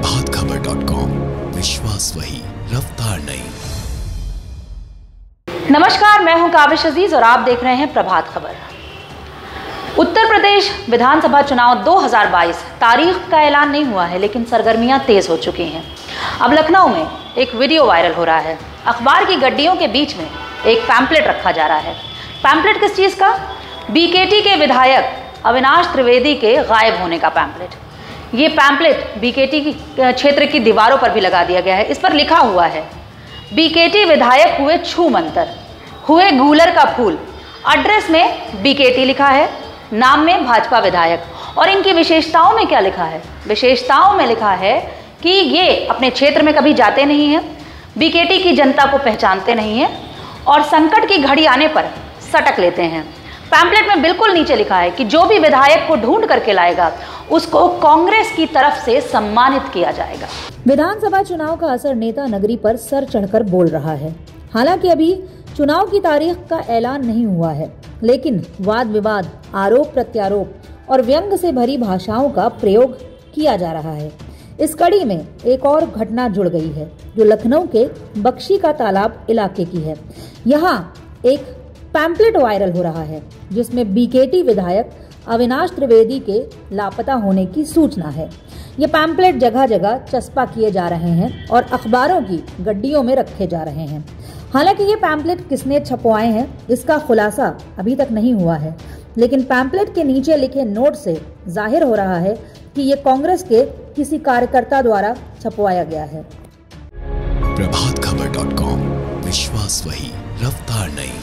Prabhat Khabar dot com विश्वास वही, रफ्तार नहीं। नमस्कार, मैं हूँ काविश अज़ीज़ और आप देख रहे हैं प्रभात खबर। उत्तर प्रदेश विधानसभा चुनाव 2022 तारीख का ऐलान नहीं हुआ है, लेकिन सरगर्मियाँ तेज हो चुकी हैं। अब लखनऊ में एक वीडियो वायरल हो रहा है। अखबार की गड्डियों के बीच में एक पैम्पलेट रखा जा रहा है। पैम्पलेट किस चीज़ का? बीकेटी के विधायक अविनाश त्रिवेदी के गायब होने का पैम्पलेट ये पैम्पलेट बीकेटी की क्षेत्र की दीवारों पर भी लगा दिया गया है। इस पर लिखा हुआ है बीकेटी विधायक हुए छू मंतर, हुए गूलर का फूल। एड्रेस में बीकेटी लिखा है, नाम में भाजपा विधायक। और इनकी विशेषताओं में क्या लिखा है? विशेषताओं में लिखा है कि ये अपने क्षेत्र में कभी जाते नहीं हैं बीकेटी की जनता को पहचानते नहीं हैं और संकट की घड़ी आने पर सटक लेते हैं। पैम्पलेट में बिल्कुल नीचे लिखा है कि जो भी विधायक को ढूंढ करके लाएगा उसको कांग्रेस की तरफ़ से सम्मानित किया जाएगा। विधानसभा चुनाव का असर नेता नगरी पर सर चढ़कर बोल रहा है। हालाँकि अभी चुनाव की तारीख का ऐलान नहीं हुआ है, लेकिन वाद विवाद, आरोप प्रत्यारोप और व्यंग से भरी भाषाओं का प्रयोग किया जा रहा है। इस कड़ी में एक और घटना जुड़ गई है, जो लखनऊ के बख्शी का तालाब इलाके की है। यहाँ एक पैम्पलेट वायरल हो रहा है, जिसमें बीकेटी विधायक अविनाश त्रिवेदी के लापता होने की सूचना है। ये पैम्पलेट जगह जगह चस्पा किए जा रहे हैं और अखबारों की गड्डियों में रखे जा रहे हैं। हालाँकि ये पैम्पलेट किसने छपवाए हैं, इसका खुलासा अभी तक नहीं हुआ है। लेकिन पैम्पलेट के नीचे लिखे नोट से ज़ाहिर हो रहा है कि ये कांग्रेस के किसी कार्यकर्ता द्वारा छपवाया गया है। प्रभात खबर डॉट कॉम विश्वास वही, रफ्तार नहीं